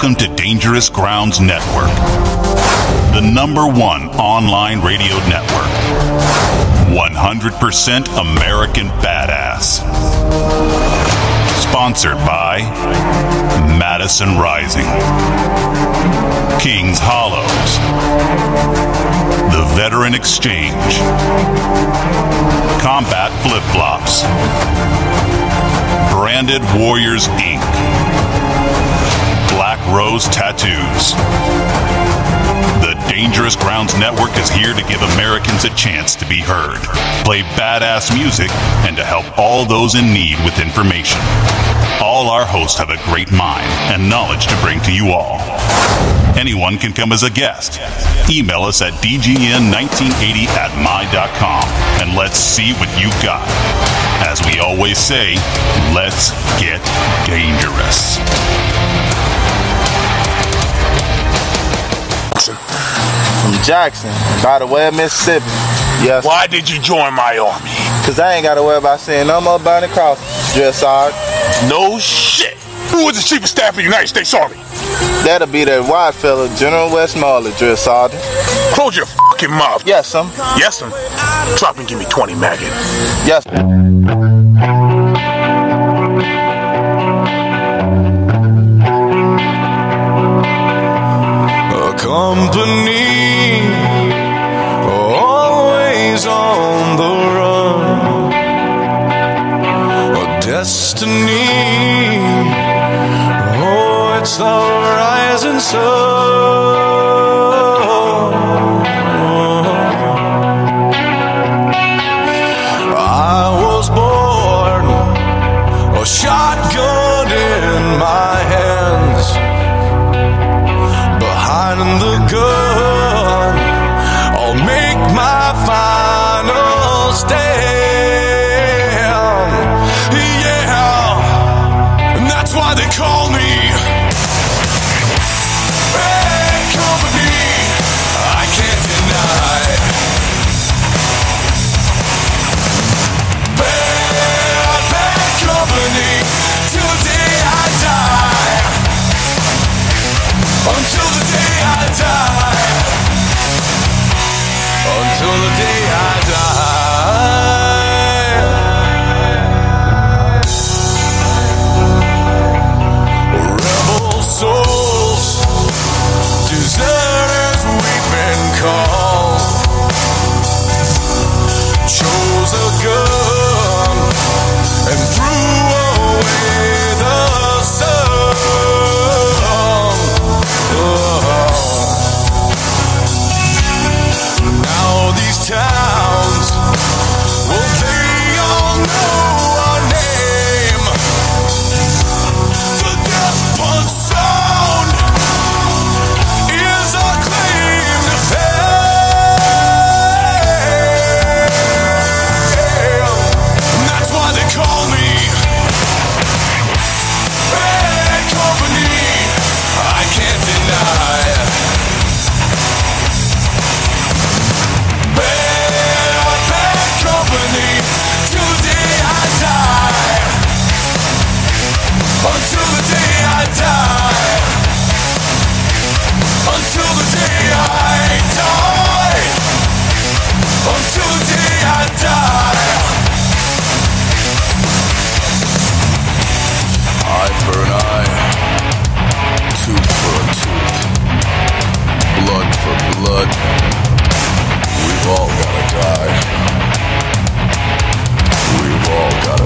Welcome to Dangerous Grounds Network, the number one online radio network. 100% American Badass. Sponsored by Madison Rising, Kings Hollows, The Veteran Exchange, Combat Flip Flops, Branded Warriors Inc., Rose Tattoos. The Dangerous Grounds Network is here to give Americans a chance to be heard, play badass music, and to help all those in need with information. All our hosts have a great mind and knowledge to bring to you all. Anyone can come as a guest. Email us at dgn1980 at my.com and let's see what you've got. As we always say, let's get dangerous. From Jackson, by the way of Mississippi. Yes. Why did you join my army? Cause I ain't gotta worry about seeing no more burning crosses. Dress sergeant. No shit. Who was the chief of staff of the United States Army? That'll be that white fella, General Westmoreland, dress sergeant. Close your fucking mouth. Yes, some. Yes, sir. Drop and give me 20 maggot. Yes. Company always on the run. A destiny. Oh, it's the rising sun. Blood. We've all gotta die. We've all gotta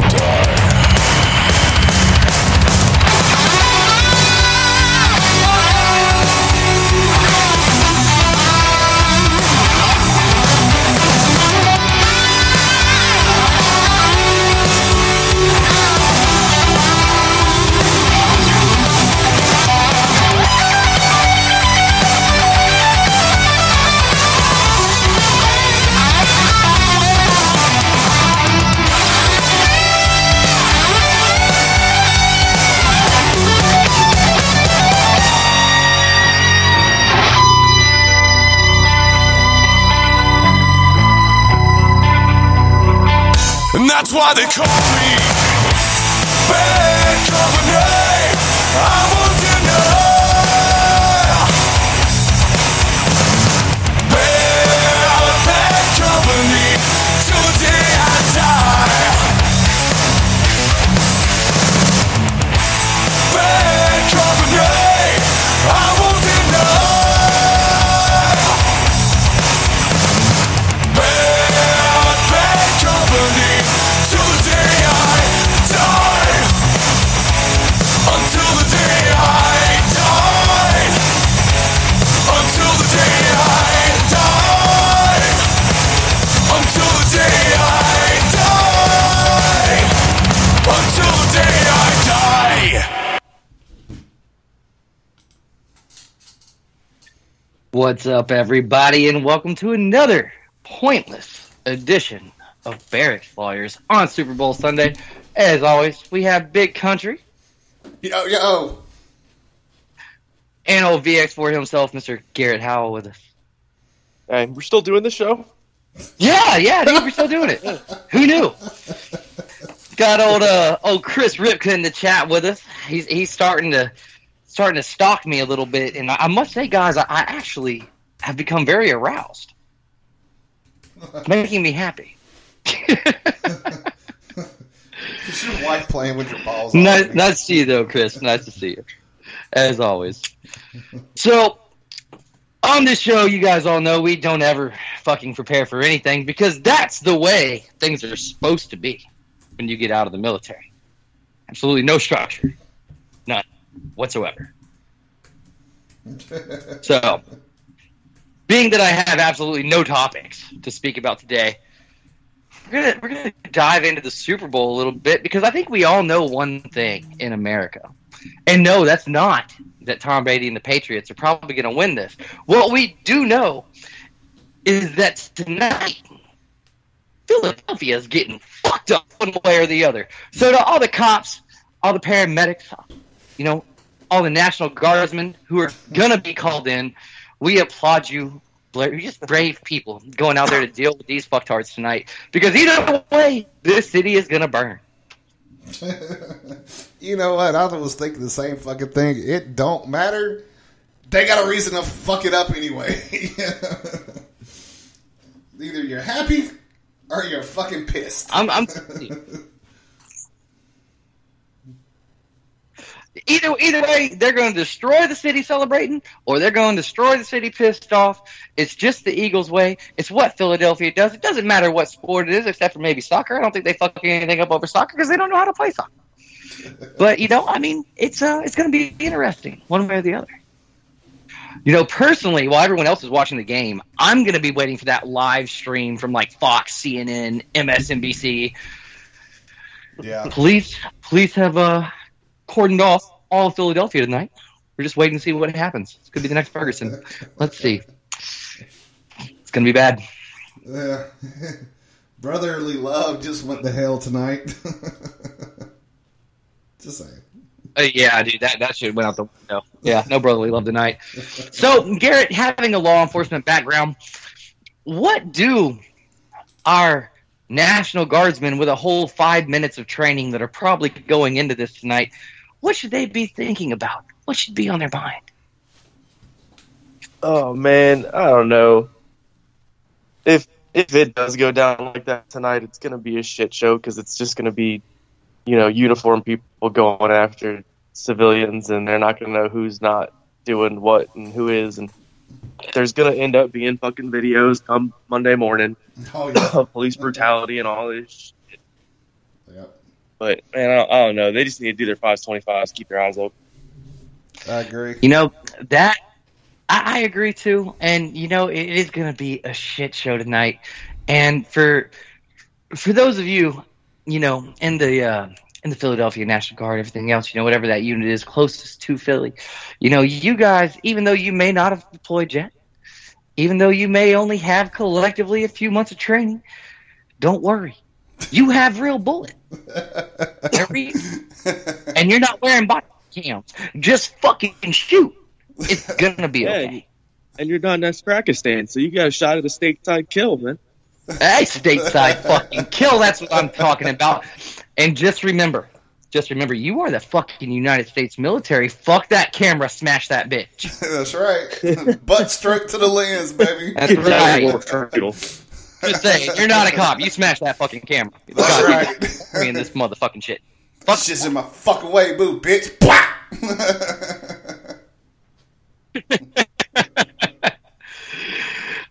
And that's why they call me What's up, everybody, and welcome to another pointless edition of Barracks Lawyers on Super Bowl Sunday. As always, we have Big Country Yo, yo. and old VX4 himself, Mr. Garrett Howell, with us. And we're still doing the show. Yeah, yeah, dude, we're still doing it. Who knew? Got old uh old Chris Ripka in the chat with us. He's he's starting to starting to stalk me a little bit, and I, must say, guys, I, I actually have become very aroused. It's making me happy. Is your wife playing with your balls? nice, nice to see you, though, Chris. Nice to see you, as always. So, on this show, you guys all know we don't ever fucking prepare for anything because that's the way things are supposed to be when you get out of the military. Absolutely no structure, none whatsoever. So, being that I have absolutely no topics to speak about today, we're gonna we're gonna dive into the Super Bowl a little bit because I think we all know one thing in America, and no, that's not that Tom Brady and the Patriots are probably gonna win this. What we do know is that tonight Philadelphia is getting fucked up one way or the other. So to all the cops, all the paramedics, you know, all the National Guardsmen who are gonna be called in, we applaud you. Blair. You're just brave people going out there to deal with these fucktards tonight. Because either way, this city is gonna burn. you know what? I was thinking the same fucking thing. It don't matter. They got a reason to fuck it up anyway. Either you're happy or you're fucking pissed. I'm, I'm either either way, they're going to destroy the city celebrating, or they're going to destroy the city pissed off. It's just the Eagles' way. It's what Philadelphia does. It doesn't matter what sport it is, except for maybe soccer. I don't think they fuck anything up over soccer because they don't know how to play soccer. But you know, I mean, it's uh, it's going to be interesting one way or the other. You know, personally, while everyone else is watching the game, I'm going to be waiting for that live stream from like Fox, CNN, MSNBC. Yeah. Police, police have uh, cordoned off all of Philadelphia tonight. We're just waiting to see what happens. It's going to be the next Ferguson. Let's see. It's going to be bad. Yeah. Brotherly love just went to hell tonight. just saying. Uh, yeah, dude, that, that shit went out the window. Yeah, no brotherly love tonight. So, Garrett, having a law enforcement background, what do our National Guardsmen with a whole five minutes of training that are probably going into this tonight, what should they be thinking about? What should be on their mind? Oh man, I don't know. If if it does go down like that tonight, it's gonna be a shit show because it's just gonna be, you know, uniform people going after civilians, and they're not gonna know who's not doing what and who is, and there's gonna end up being fucking videos come Monday morning Oh, yeah. of police brutality and all this. Shit. yep. But man, I don't, I don't know. They just need to do their 525s, keep their eyes open. I agree. You know that I, I agree too, and you know it is going to be a shit show tonight. And for for those of you, you know, in the uh, in the Philadelphia National Guard, everything else, you know, whatever that unit is closest to Philly, you know, you guys, even though you may not have deployed yet, even though you may only have collectively a few months of training, don't worry, you have real bullet. Every- and you're not wearing body cams. Just fucking shoot. It's gonna be Yeah, okay. And you're not in Afghanistan, so you got a shot at a stateside kill, man. Hey, stateside fucking kill. That's what I'm talking about. And just remember, just remember, you are the fucking United States military. Fuck that camera. Smash that bitch. That's right. Butt straight to the lens, baby. That's right. Just saying, you're not a cop. You smash that fucking camera. That's right. Me and this motherfucking shit. Fuck shit's in my fucking way, boo, bitch.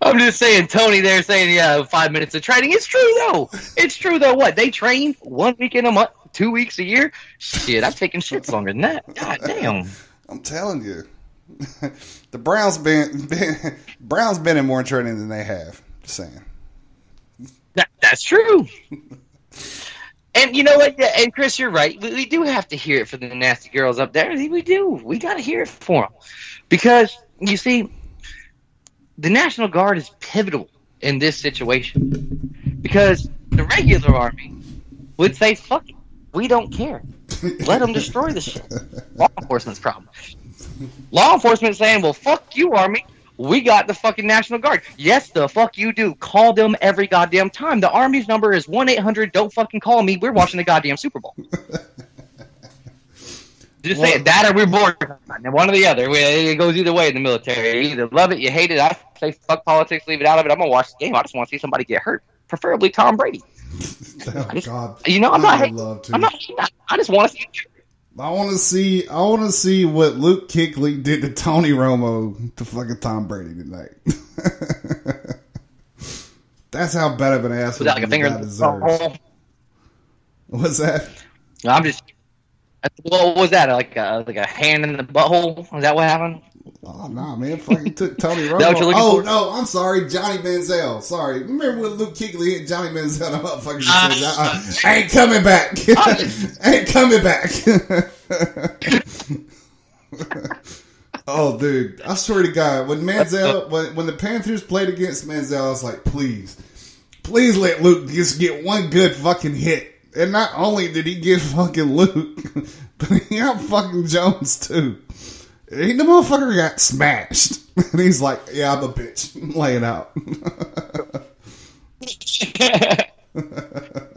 I'm just saying, Tony there saying, yeah, five minutes of training. It's true, though. It's true, though. What? They train one week in a month, two weeks a year? Shit, I'm taking shits longer than that. God damn. I'm telling you, the Browns been, been Browns been in more training than they have. Just saying. That, that's true. And you know what? And Chris, you're right. We, we do have to hear it for the nasty girls up there. We do. We got to hear it for them. Because, you see, the National Guard is pivotal in this situation because the regular army would say, "Fuck it, we don't care. Let them destroy the shit." Law enforcement's problem. Law enforcement saying, "Well, fuck you, army. We got the fucking National Guard. Yes, the fuck you do. Call them every goddamn time. The Army's number is 1 800 Don't fucking call me. We're watching the goddamn Super Bowl. Just say it. That or we're bored. One or the other. It goes either way in the military. You either love it, you hate it. I say fuck politics, leave it out of it. I'm going to watch the game. I just want to see somebody get hurt. Preferably Tom Brady. Oh, just- God. You know, I'm I not would hating. love to. I'm not. I just want to see I want to see. I want to see what Luke Kuechly did to Tony Romo to fucking Tom Brady tonight. That's how bad of an ass without like a finger in the deserves. What's that? I'm just. What was that? Like a like a hand in the butthole? Is that what happened? Oh no, man! Fucking took Tony Romo. that what you're looking oh for? no, I'm sorry, Johnny Manziel. Sorry. Remember when Luke Kuechly hit Johnny Manziel? I'm not fucking. Ah. uh, I ain't coming back. Ain't coming back. oh, dude! I swear to God, when Manziel, when when the Panthers played against Manziel, I was like, please, please let Luke just get one good fucking hit. And not only did he get fucking Luke, but he got fucking Jones too. He, the motherfucker got smashed. And he's like, yeah, I'm a bitch. I'm laying out.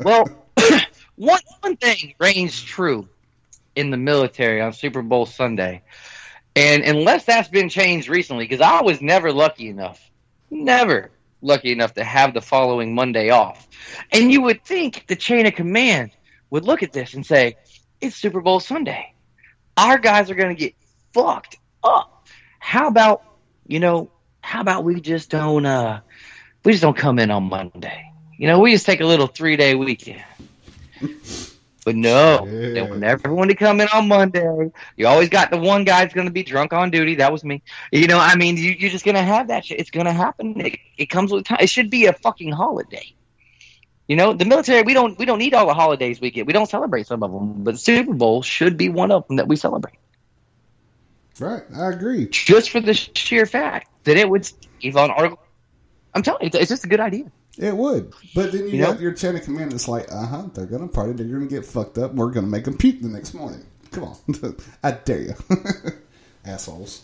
Well, one one thing reigns true in the military on Super Bowl Sunday, and unless that's been changed recently, because I was never lucky enough, never lucky enough to have the following Monday off, and you would think the chain of command would look at this and say, "It's Super Bowl Sunday, our guys are going to get fucked up. How about you know? How about we just don't uh, we just don't come in on Monday." You know, we just take a little three day weekend. But no, Yeah. they want everyone to come in on Monday. You always got the one guy that's going to be drunk on duty. That was me. You know, I mean, you, you're just going to have that shit. It's going to happen. It, it comes with time. It should be a fucking holiday. You know, the military. We don't we don't need all the holidays we get. We don't celebrate some of them, but Super Bowl should be one of them that we celebrate. Right, I agree. Just for the sheer fact that it would save on article. I'm telling you, it's- it's just a good idea. It would. But then you, You got know? your chain of command that's like, uh huh, they're going to party. They're going to get fucked up. We're going to make them puke the next morning. Come on. I dare you. Assholes.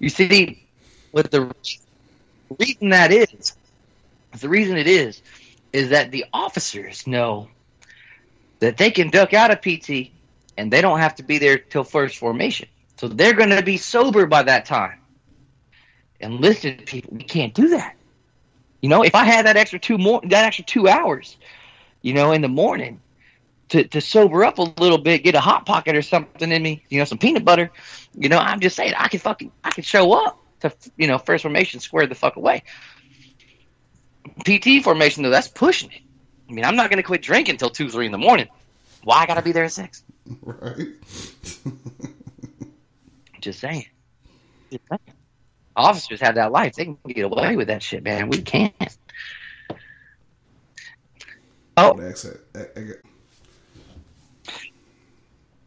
You see, what the reason that is, the reason it is, is that the officers know that they can duck out of PT and they don't have to be there till first formation. So they're going to be sober by that time. Enlisted people, we can't do that. You know, if I had that extra two more, that extra two hours, you know, in the morning to, to sober up a little bit, get a hot pocket or something in me, you know, some peanut butter, you know, I'm just saying I can fucking I can show up to you know first formation squared the fuck away. PT formation though, that's pushing it. I mean, I'm not gonna quit drinking until two, three in the morning. Why I gotta be there at six? Right? Just saying. Just saying. Officers have that life; they can get away with that shit, man. We can't. Oh, That's. I- I-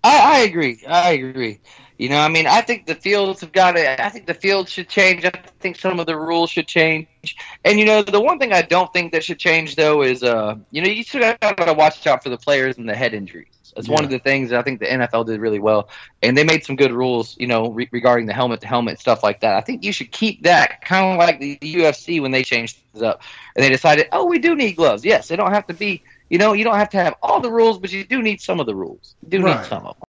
I, I agree. I agree. You know, I mean, I think the fields have got to. I think the field should change. I think some of the rules should change. And you know, the one thing I don't think that should change though is, uh, you know, you still got to watch out for the players and the head injuries. That's one of the things that I think the NFL did really well, and they made some good rules. You know, re- regarding the helmet to helmet stuff like that. I think you should keep that kind of like the UFC when they changed things up and they decided, oh, we do need gloves. Yes, they don't have to be. You know, you don't have to have all the rules, but you do need some of the rules. You do Right. need some of them.